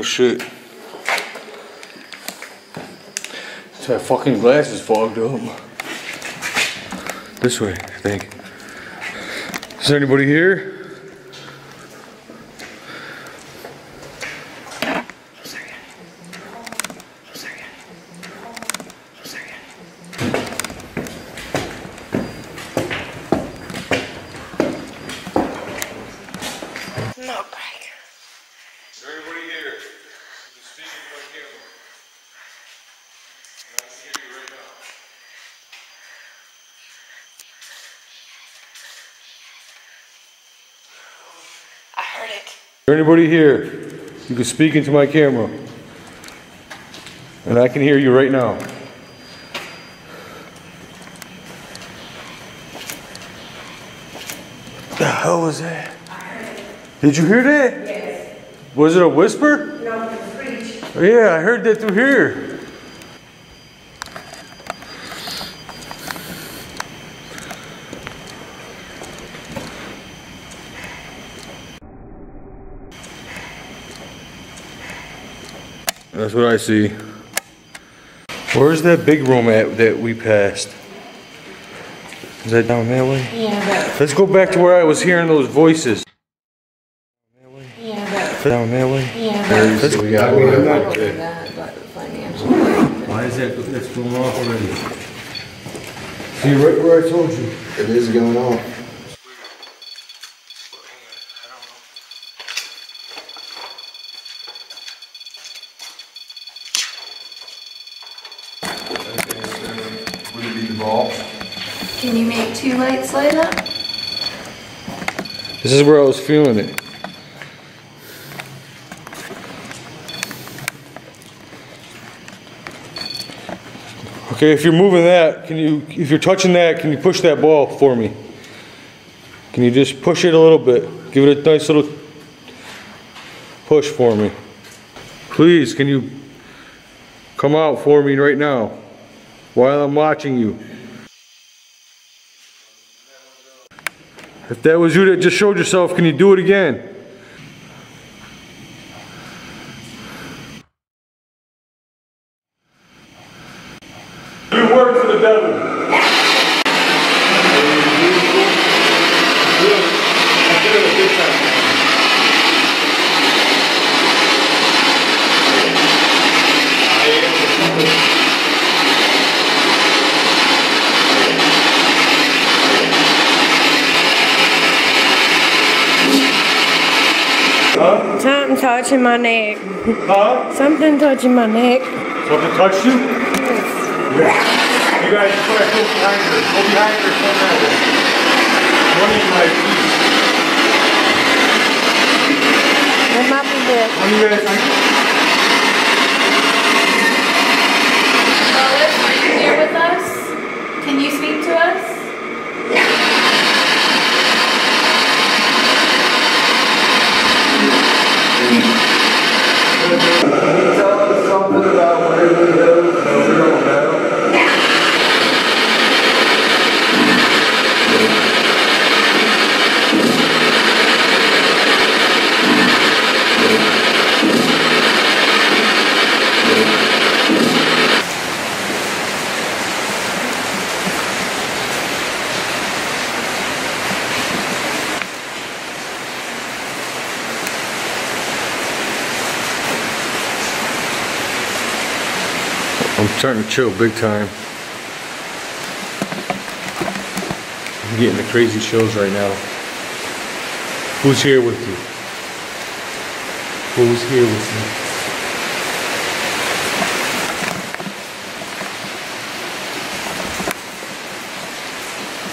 Oh shit. That fucking glasses fogged up. This way, I think. Is there anybody here? Smoke break. Is there anybody here? You speak into my camera. And I can hear you right now. I heard it. Is there anybody here? You can speak into my camera. And I can hear you right now. The hell was that? Did you hear that? Yes. Was it a whisper? No, it's preach. Oh, yeah, I heard that through here. That's what I see. Where's that big room at that we passed? Is that down that way? Yeah, Let's go back to where I was hearing those voices. but yeah, but Down that way? yeah, Let's but go. I don't do that, but financially. Why is that, that's going off already? See, right where I told you. It is going on. Would it be the ball? Can you make two lights light up? This is where I was feeling it. Okay, if you're moving that, can you, if you're touching that, can you push that ball for me? Can you just push it a little bit? Give it a nice little push for me. Please, can you come out for me right now while I'm watching you? If that was you that just showed yourself, can you do it again? You work for the devil. Something touching my neck. Huh? Something touching my neck. Something touched you? You guys try to go behind her. Go behind her, come that way. One of you guys, please. That might be the One of you guys, Lois, are you here with us? Can you speak to us? Tell us something about where we live, no, we don't know. I'm starting to chill big time. I'm getting the crazy chills right now. Who's here with you? Who's here with you?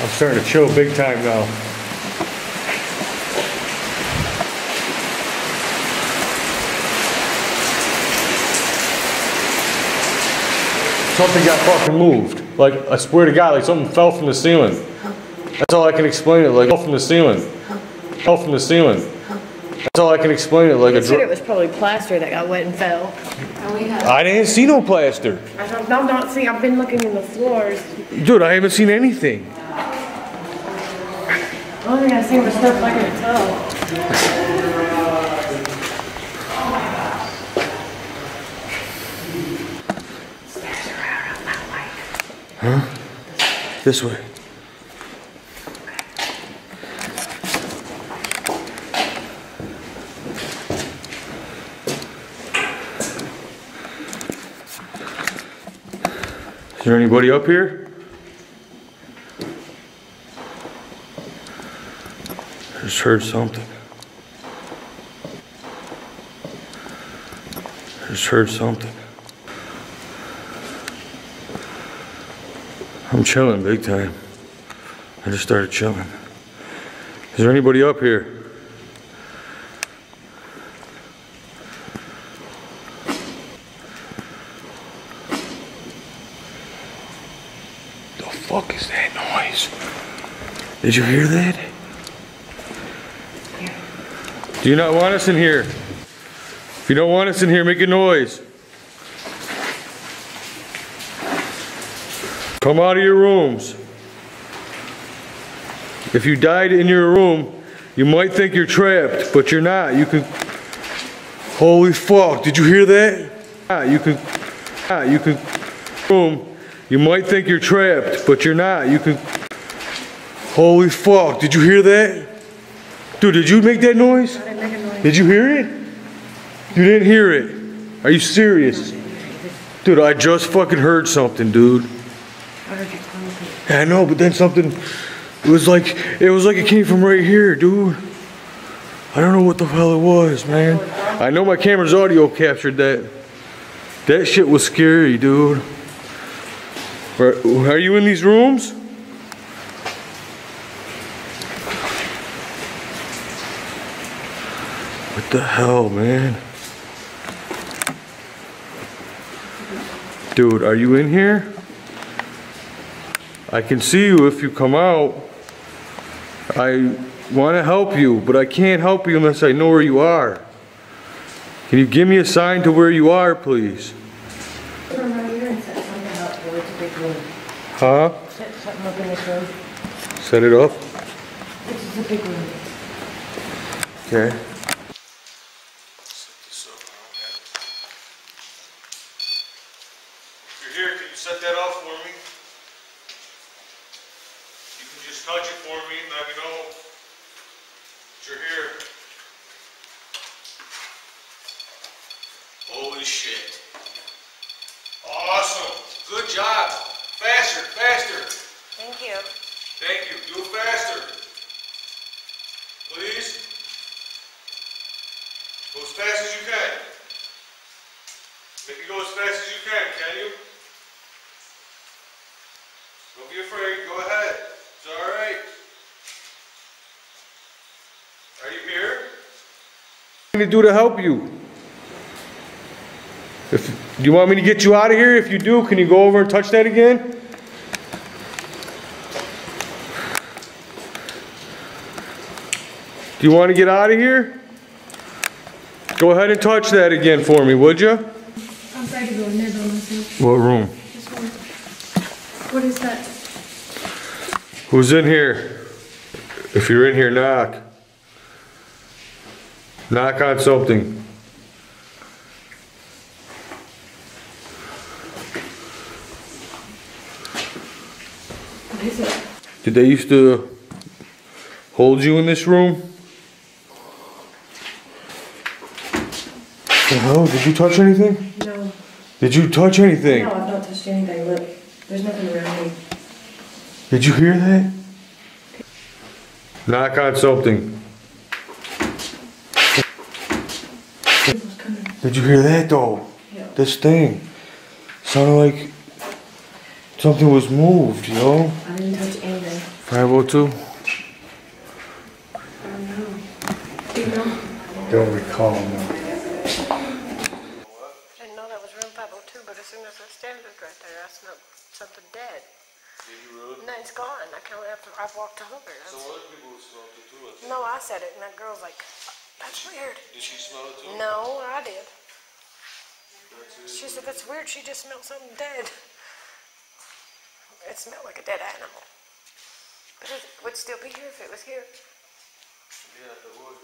I'm starting to chill big time now. Something got fucking moved. Like, I swear to God, like something fell from the ceiling. That's all I can explain it, like, fell from the ceiling. Fell from the ceiling. That's all I can explain it, like a I said it was probably plaster that got wet and fell. And we. I didn't see no plaster. I don't, I'm not seeing. I've been looking in the floors. Dude, I haven't seen anything. The only thing I seen was stuff like in a Huh? This way. Is there anybody up here? Just heard something. Just heard something. I'm chilling big time. I just started chilling. Is there anybody up here? The fuck is that noise? Did you hear that? Do you not want us in here? If you don't want us in here, make a noise. Come out of your rooms. If you died in your room, you might think you're trapped, but you're not. You can. Holy fuck! Did you hear that? Ah, You could. ah, You could. Room. You might think you're trapped, but you're not. You could. Holy fuck! Did you hear that? Dude, did you make that noise? I didn't make a noise. Did you hear it? You didn't hear it. Are you serious? Dude, I just fucking heard something, dude. I know, but then something, it was like, it was like it came from right here, dude. I don't know what the hell it was, man. I know my camera's audio captured that. That shit was scary, dude. Are, are you in these rooms? What the hell, man? Dude, are you in here? I can see you if you come out. I want to help you, but I can't help you unless I know where you are. Can you give me a sign to where you are, please? Come right here and set something up for it's a big room. Huh? Set something up in this room. Set it up. This is a big room. Okay. If you're here, can you set that up for me? You can just touch it for me and let me know that you're here. Holy shit. Awesome. Good job. Faster, faster. Thank you. Thank you. Do it faster. Please. Go as fast as you can. Make it go as fast as you can, can you? Don't be afraid. Go ahead. It's all right. Are you here? What can I do to help you? If, do you want me to get you out of here? If you do, can you go over and touch that again? Do you want to get out of here? Go ahead and touch that again for me, would you? I'm sorry to go in there by myself. What room? This one. What is that? Who's in here? If you're in here, knock. Knock on something. What is it? Did they used to hold you in this room? The hell? Did you touch anything? No. Did you touch anything? No, I've not touched anything. Look, there's nothing around me. Did you hear that? Knock on something. Did you hear that though? Yeah. This thing sounded like something was moved, yo. I didn't touch anything. 502? I don't know. Do you know? Don't recall, no. Didn't know that was room 502, but as soon as I stand it right there, I smelled something dead. Did you really? No, it's gone. I can't after I've walked over. That's- other people smelled it too. No, I said it, and that girl's like, that's weird. Did she smell it too? No, I did. She said, that's weird. She just smelled something dead. It smelled like a dead animal. But it would still be here if it was here. Yeah, it would.